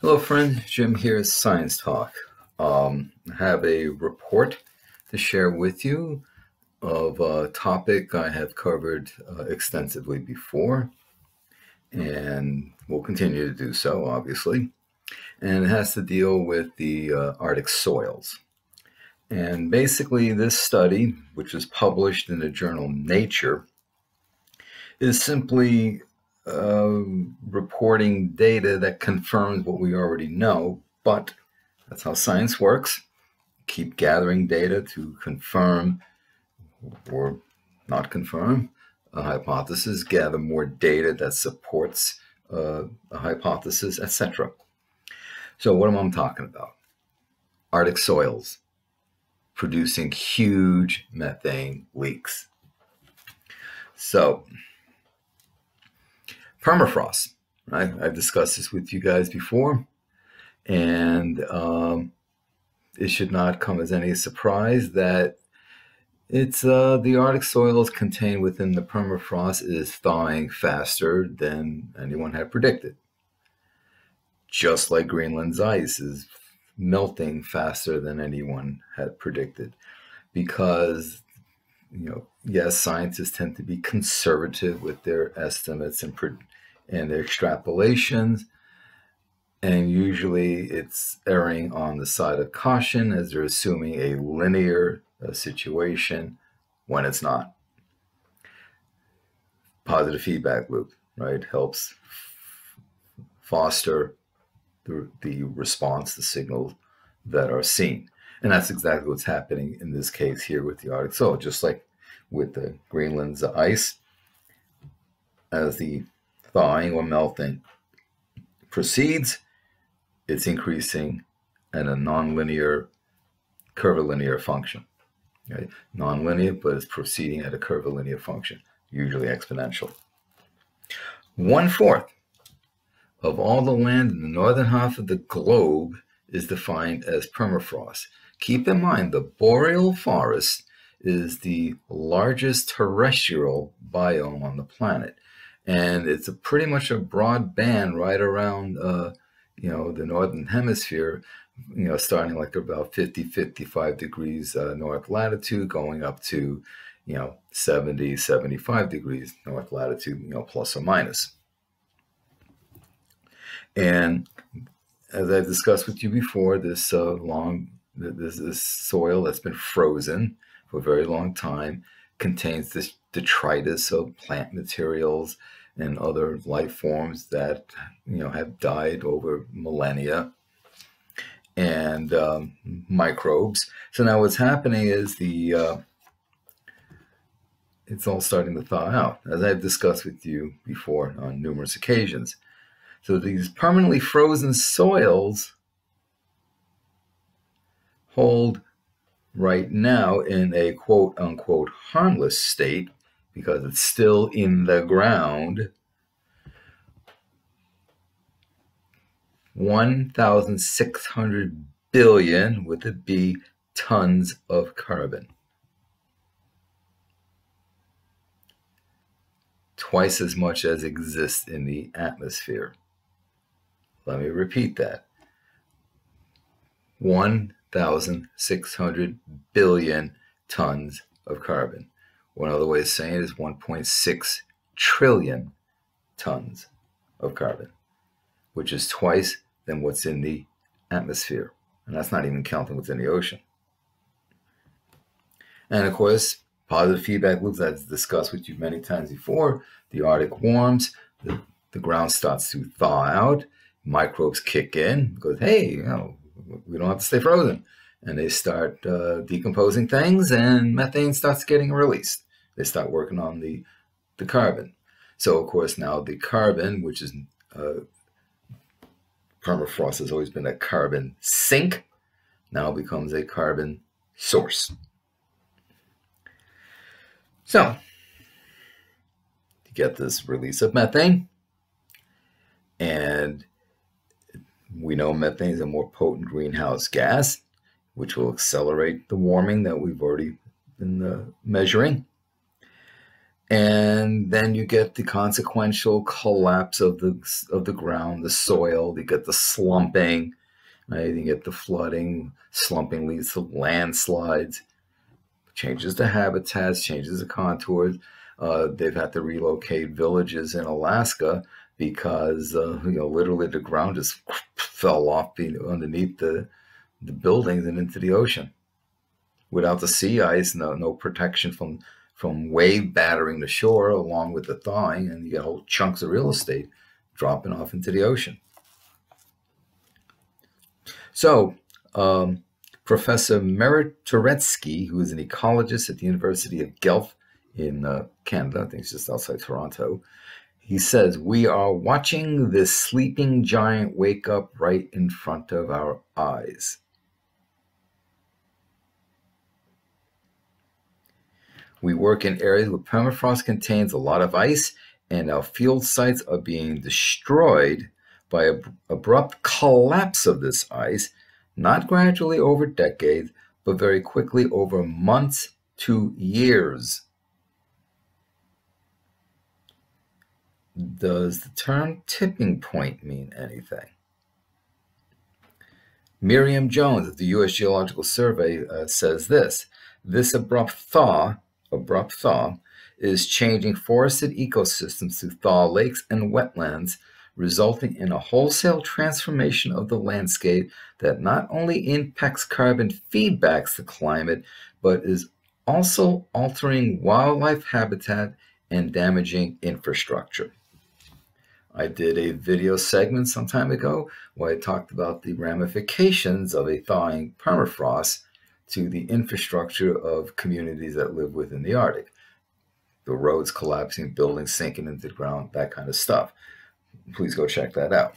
Hello, friends. Jim here, at Science Talk. Um, I have a report to share with you of a topic I have covered uh, extensively before, and will continue to do so, obviously. And it has to deal with the uh, Arctic soils. And basically, this study, which was published in the journal Nature, is simply reporting data that confirms what we already know, but that's how science works. Keep gathering data to confirm or not confirm a hypothesis, gather more data that supports uh, a hypothesis, etc. So, what am I talking about? Arctic soils producing huge methane leaks. So, permafrost, right? I've discussed this with you guys before, and um, it should not come as any surprise that it's uh, the Arctic soils contained within the permafrost is thawing faster than anyone had predicted. Just like Greenland's ice is melting faster than anyone had predicted, because you know, yes, scientists tend to be conservative with their estimates and and their extrapolations, and usually it's erring on the side of caution as they're assuming a linear a situation when it's not. Positive feedback loop, right, helps foster the, the response, the signals that are seen. And that's exactly what's happening in this case here with the Arctic So, just like with the Greenland's ice, as the thawing or melting proceeds, it's increasing at a nonlinear curvilinear function. Right? Nonlinear, but it's proceeding at a curvilinear function, usually exponential. One fourth of all the land in the northern half of the globe is defined as permafrost. Keep in mind the boreal forest is the largest terrestrial biome on the planet. And it's a pretty much a broad band right around, uh, you know, the northern hemisphere you know, starting like about 50, 55 degrees uh, north latitude, going up to, you know, 70, 75 degrees north latitude, you know, plus or minus. And as I've discussed with you before, this uh, long, this, this soil that's been frozen for a very long time contains this detritus of plant materials and other life forms that, you know, have died over millennia and um, microbes. So now what's happening is the uh, it's all starting to thaw out, as I've discussed with you before on numerous occasions. So these permanently frozen soils hold right now in a quote unquote harmless state because it's still in the ground 1,600 billion, with a B, tons of carbon. Twice as much as exists in the atmosphere. Let me repeat that 1,600 billion tons of carbon. One other way of saying it is 1.6 trillion tons of carbon, which is twice than what's in the atmosphere. And that's not even counting what's in the ocean. And of course, positive feedback loops, as discussed with you many times before, the Arctic warms, the, the ground starts to thaw out, microbes kick in because, hey, you know, we don't have to stay frozen. And they start uh, decomposing things, and methane starts getting released. They start working on the, the carbon. So, of course, now the carbon, which is uh, permafrost has always been a carbon sink, now becomes a carbon source. So, you get this release of methane, and we know methane is a more potent greenhouse gas, which will accelerate the warming that we've already been uh, measuring. and then you get the consequential collapse of the of the ground, the soil. You get the slumping, right? You get the flooding. Slumping leads to landslides, changes the habitats, changes the contours. Uh, they've had to relocate villages in Alaska because uh, you know literally the ground just fell off underneath the the buildings and into the ocean. Without the sea ice, no no protection from from wave battering the shore along with the thawing, and you get whole chunks of real estate dropping off into the ocean. So, um, Professor Merritt Turetsky, who is an ecologist at the University of Guelph in uh, Canada, I think it's just outside Toronto, he says, We are watching this sleeping giant wake up right in front of our eyes. We work in areas where permafrost contains a lot of ice, and our field sites are being destroyed by ab- abrupt collapse of this ice, not gradually over decades, but very quickly over months to years. Does the term tipping point mean anything? Miriam Jones of the U.S. Geological Survey uh, says this This abrupt thaw abrupt thaw is changing forested ecosystems to thaw lakes and wetlands, resulting in a wholesale transformation of the landscape that not only impacts carbon feedbacks to climate, but is also altering wildlife habitat and damaging infrastructure. I did a video segment some time ago where I talked about the ramifications of a thawing permafrost to the infrastructure of communities that live within the Arctic. The roads collapsing, buildings sinking into the ground, that kind of stuff. Please go check that out.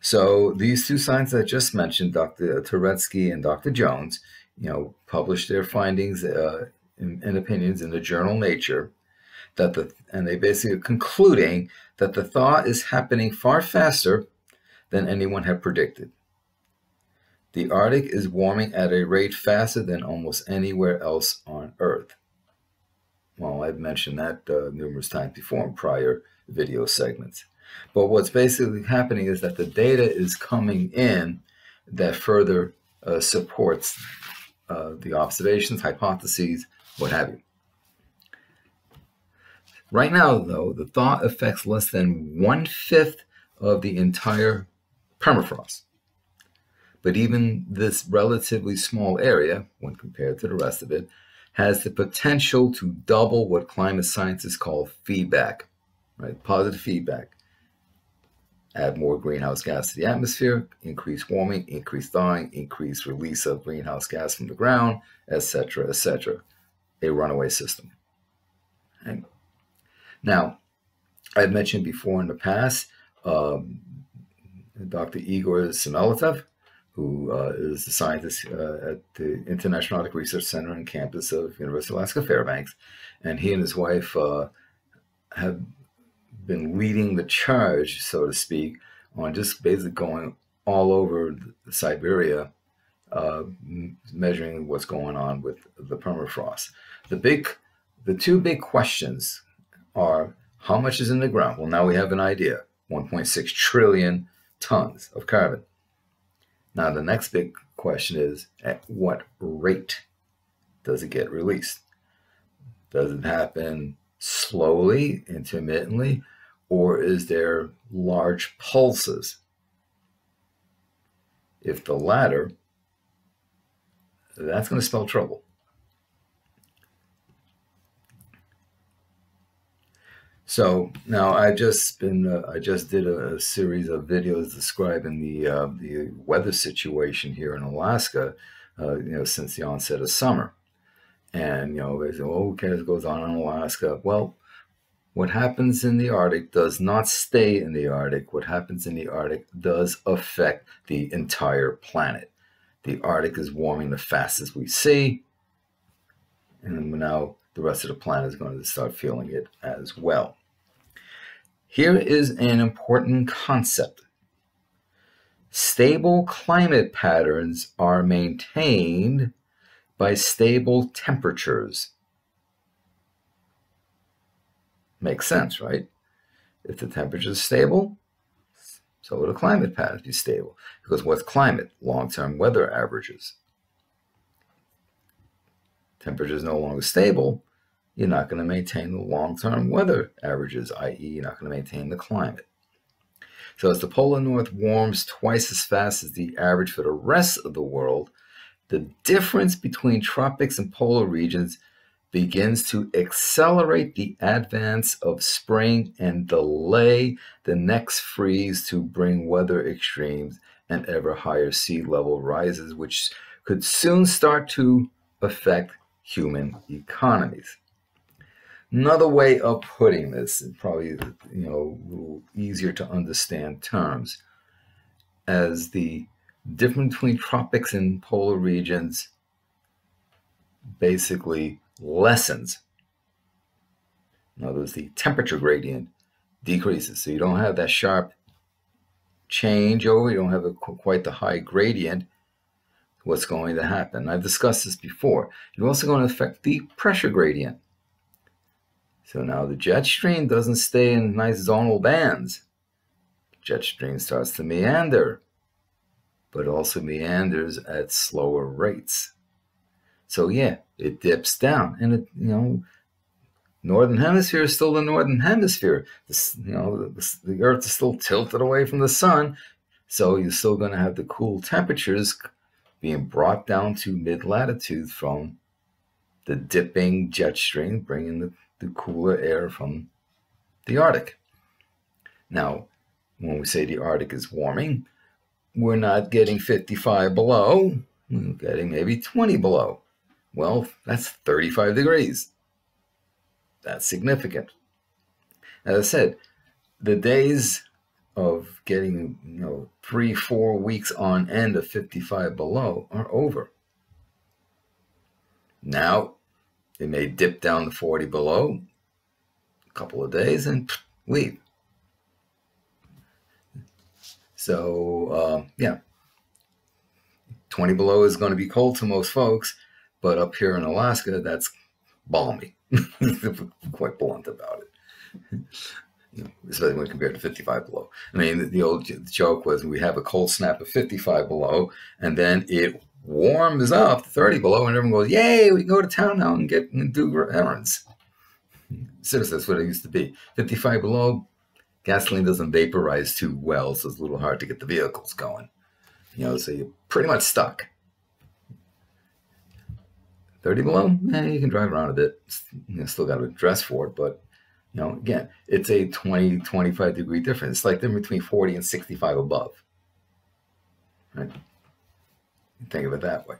So these two scientists I just mentioned, Dr. Turetsky and Dr. Jones, you know, published their findings uh, and, and opinions in the journal Nature. That the and they basically are concluding that the thaw is happening far faster than anyone had predicted. The Arctic is warming at a rate faster than almost anywhere else on Earth. Well, I've mentioned that uh, numerous times before in prior video segments. But what's basically happening is that the data is coming in that further uh, supports uh, the observations, hypotheses, what have you. Right now, though, the thaw affects less than one fifth of the entire permafrost. But even this relatively small area, when compared to the rest of it, has the potential to double what climate scientists call feedback, right? Positive feedback. Add more greenhouse gas to the atmosphere, increase warming, increase thawing, increase release of greenhouse gas from the ground, etc., etc. A runaway system. Okay. Now, I've mentioned before in the past, um, Dr. Igor Semiletov, who uh, is a scientist uh, at the International Arctic Research Center on campus of University of Alaska Fairbanks. And he and his wife uh, have been leading the charge, so to speak, on just basically going all over Siberia, uh, measuring what's going on with the permafrost. The big, the two big questions are how much is in the ground? Well, now we have an idea 1.6 trillion tons of carbon. Now, the next big question is at what rate does it get released? Does it happen slowly, intermittently, or is there large pulses? If the latter, that's going to spell trouble. So now I just been uh, I just did a, a, series of videos describing the uh, the weather situation here in Alaska, uh, you know, since the onset of summer, and you know, they say, "Oh, who cares what goes on in Alaska?" Well, what happens in the Arctic does not stay in the Arctic. What happens in the Arctic does affect the entire planet. The Arctic is warming the fastest we see, and now the rest of the planet is going to start feeling it as well. Here is an important concept. Stable climate patterns are maintained by stable temperatures. Makes sense, right? If the temperature is stable, so will the climate patterns be stable. Because what's climate? Long-term weather averages. Temperature is no longer stable, you're not going to maintain the long-term weather averages, i.e. you're not going to maintain the climate. So as the polar north warms twice as fast as the average for the rest of the world, the difference between tropics and polar regions begins to accelerate the advance of spring and delay the next freeze to bring weather extremes and ever higher sea level rises, which could soon start to affect human economies. Another way of putting this, probably you know, easier to understand terms, as the difference between tropics and polar regions basically lessens. In other words, the temperature gradient decreases. So you don't have that sharp change over, you don't have a, quite the high gradient. What's going to happen? I've discussed this before. You're also going to affect the pressure gradient. So now the jet stream doesn't stay in nice zonal bands. jet stream starts to meander, but also meanders at slower rates. So yeah, it dips down, and it you know, northern hemisphere is still the northern hemisphere. This, you know, the, the Earth is still tilted away from the sun, so you're still going to have the cool temperatures being brought down to mid latitude from the dipping jet stream, bringing the, the cooler air from the Arctic. Now, when we say the Arctic is warming, we're not getting 55 below, we're getting maybe 20 below. Well, that's 35 degrees. That's significant. As I said, the days of getting, you know, three, four weeks on end of 55 below are over. Now, it may dip down to 40 below a couple of days and leave. So, uh, yeah, 20 below is going to be cold to most folks. But up here in Alaska, that's balmy. Quite blunt about it. Know, especially when compared to 55 below. I mean, the, the old joke was we have a cold snap of 55 below, and then it warms up to 30 below, and everyone goes, "Yay, we can go to town now and get and do errands." Seriously, that's what it used to be. 55 below, gasoline doesn't vaporize too well, so it's a little hard to get the vehicles going. You know, so you're pretty much stuck. 30 below, eh, you can drive around a bit. You still got to dress for it, but you know, again, it's a 20, 25 degree difference. It's like them between 40 and 65 above. Right? Think of it that way.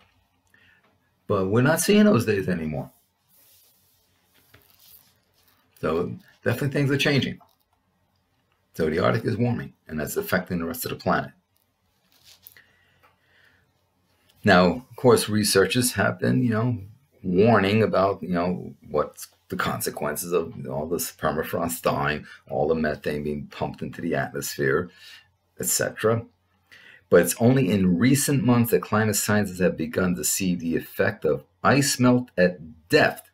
But we're not seeing those days anymore. So definitely things are changing. So the Arctic is warming, and that's affecting the rest of the planet. Now, of course, researchers have been, you know, warning about you know what's the consequences of all this permafrost dying, all the methane being pumped into the atmosphere, etc. But it's only in recent months that climate scientists have begun to see the effect of ice melt at depth,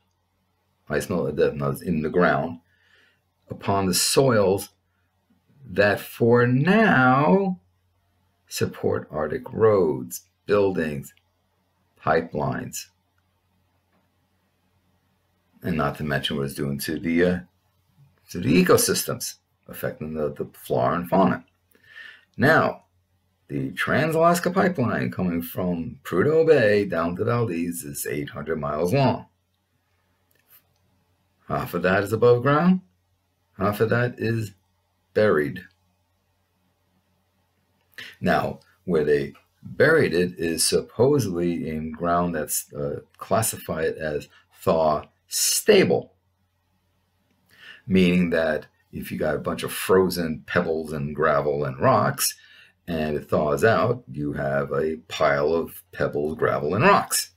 ice melt at depth, not in the ground, upon the soils that for now support Arctic roads, buildings, pipelines, and not to mention what it's doing to the uh, to the ecosystems, affecting the, the flora and fauna. Now, the Trans-Alaska Pipeline coming from Prudhoe Bay down to Valdez is 800 miles long. Half of that is above ground, half of that is buried. Now, where they buried it is supposedly in ground that's uh, classified as thaw stable, meaning that if you got a bunch of frozen pebbles and gravel and rocks and it thaws out, you have a pile of pebbles, gravel, and rocks.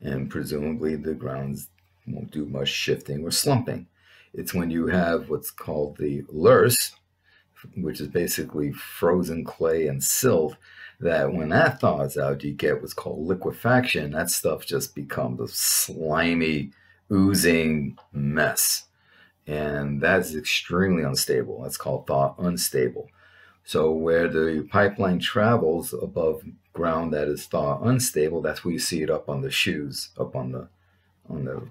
And presumably the grounds won't do much shifting or slumping. It's when you have what's called the loess, which is basically frozen clay and silt, that when that thaws out, you get what's called liquefaction. That stuff just becomes a slimy, oozing mess. and that's extremely unstable. That's called thaw unstable. So where the pipeline travels above ground that is thaw unstable, that's where you see it up on the shoes, up on the on the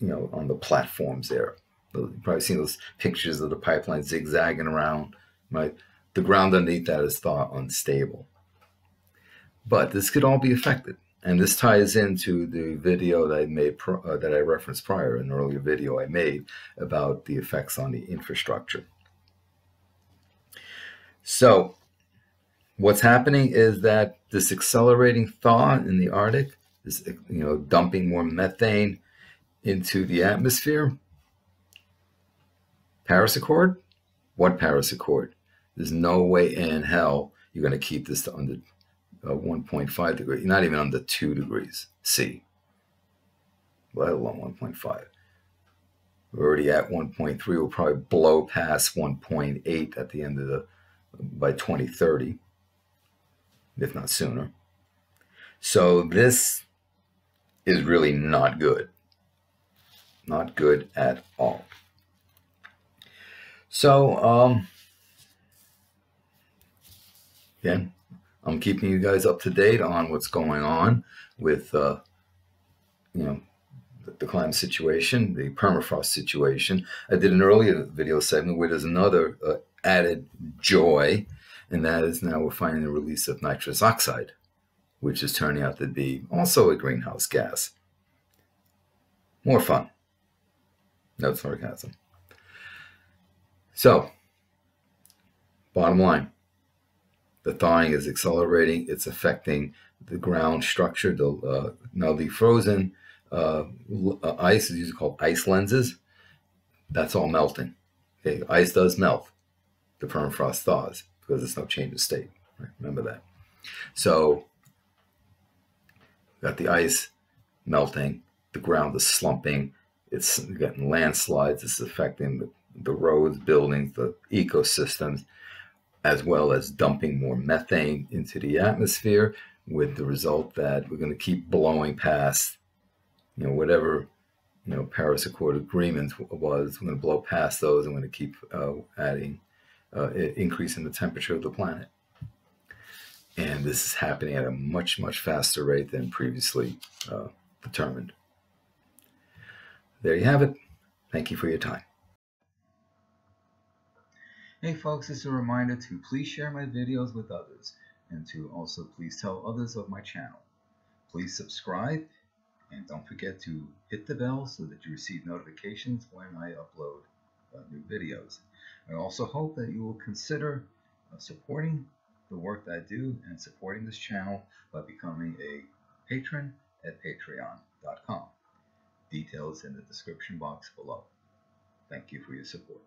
you know on the platforms there. You've probably seen those pictures of the pipeline zigzagging around, right? The ground underneath that is thaw unstable. But this could all be affected. And this ties into the video that I made uh, that I referenced prior, an earlier video I made about the effects on the infrastructure. So, what's happening is that this accelerating thaw in the Arctic is, you know, dumping more methane into the atmosphere. Paris Accord? What Paris Accord? There's no way in hell you're going to keep this to under uh, 1.5 degrees, not even under 2 degrees C, let alone 1.5. We're already at 1.3. We'll probably blow past 1.8 at the end of the by 2030, if not sooner. So this is really not good. Not good at all. So, um, again, I'm keeping you guys up to date on what's going on with, uh, you know, the, climate situation, the permafrost situation. I did an earlier video segment where there's another uh, added joy, and that is now we're finding the release of nitrous oxide, which is turning out to be also a greenhouse gas. More fun. No sarcasm. So, bottom line the thawing is accelerating, it's affecting the ground structure. The, uh, now, the frozen uh, uh ice is usually called ice lenses. That's all melting. Okay, ice does melt the permafrost thaws because there's no change of state. Right? Remember that. So, got the ice melting, the ground is slumping, it's getting landslides, it's affecting the, the roads, buildings, the ecosystems, as well as dumping more methane into the atmosphere, with the result that we're going to keep blowing past, you know, whatever you know Paris Accord agreement was. We're going to blow past those, and we're going to keep uh, adding uh, increasing the temperature of the planet. And this is happening at a much, much faster rate than previously uh, determined. There you have it. Thank you for your time. Hey folks, it's a reminder to please share my videos with others and to also please tell others of my channel. Please subscribe and don't forget to hit the bell so that you receive notifications when I upload uh, new videos. I also hope that you will consider uh, supporting the work that I do and supporting this channel by becoming a patron at patreon.com. Details in the description box below. Thank you for your support.